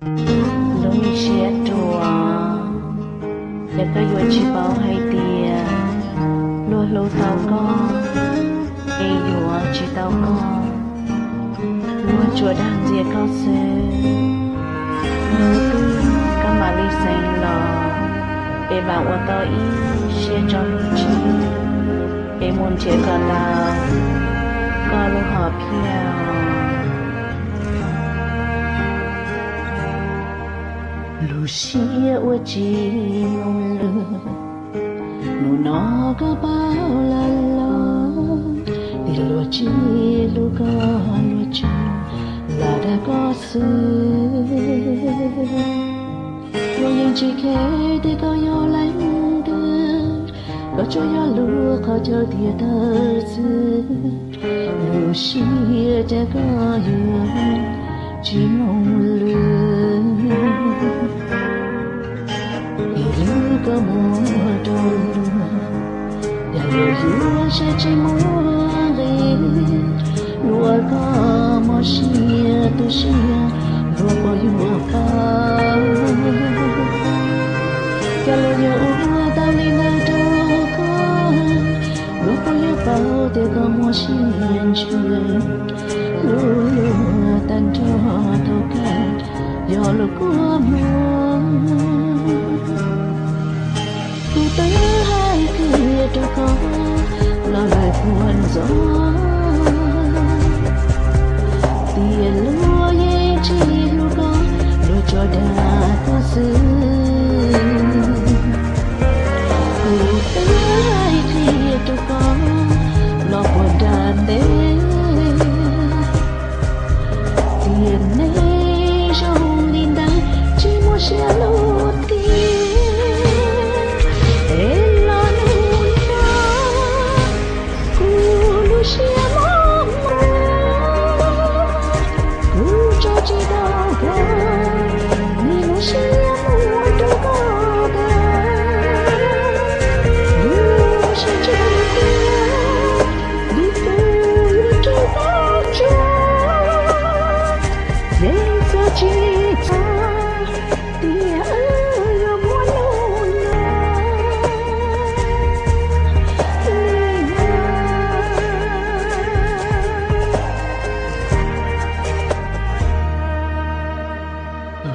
lối xe chùa để có vừa chỉ bảo hay tiền lúa lúa tao con ai vừa chỉ tao con lúa chùa đang dìa cao sơ lúa tư các mà đi xanh lò để bảo qua tao ý xe cho lúa chi để muốn chế cả tao có lúa họ phiêu Lucia ua chi mong Nụ nó có bao la lo Đi lùa chi lù có lùa chi Là đã có sự Lùa yên chỉ khẽ để có yo lánh đưa Có cho yo lùa có cho tia thơ sư Lucia đã có yo chỉ mong lơ Đã sẽ chỉ mua ghê Lùa có mò xìa tu xìa Lùa có lùa pa Cả lùa nhớ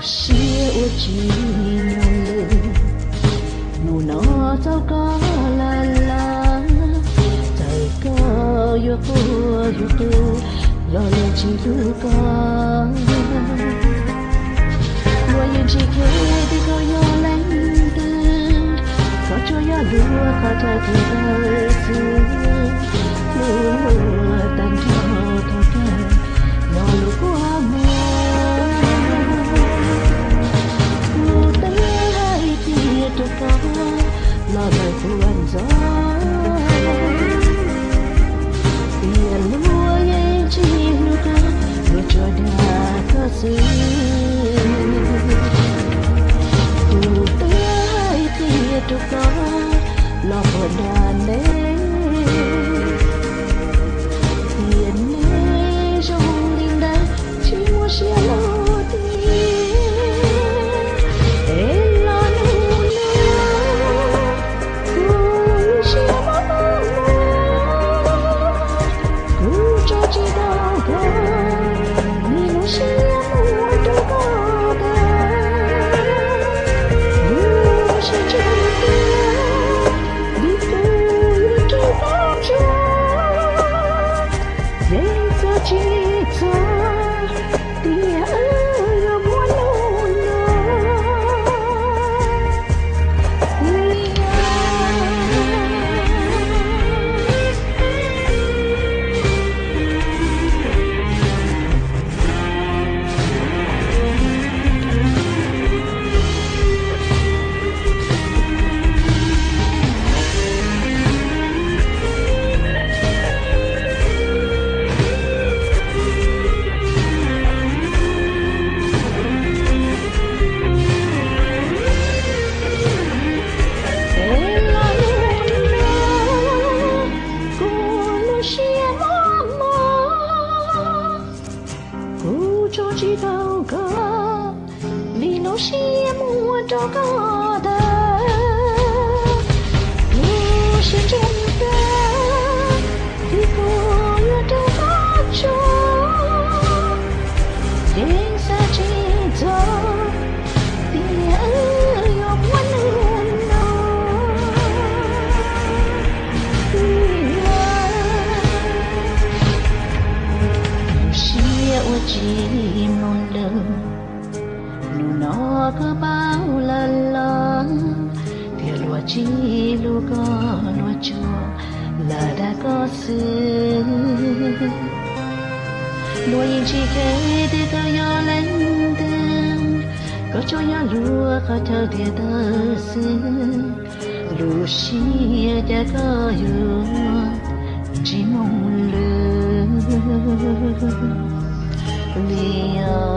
xia u chi nhung lư nụ nó sao có la la trời có yo có yo tu lo lo chi tu có lúa yên chi kê đi có yo lánh tên có cho yo lúa có cho thì đời xưa lúa tan cho sầu si mua cho có đời mua sẽ trong ta yêu cho có cho tiếng xa chỉ cho tiếng ơi yêu muốn luôn nó si yêu chỉ đời nó bao lần lần thì lúa chi lúa có lúa chua là đã có sự lúa yên chỉ kể thì có gió lên đường có cho gió lúa có cho thì tơ sự lúa xia đã có yêu chỉ mong lửa 里啊。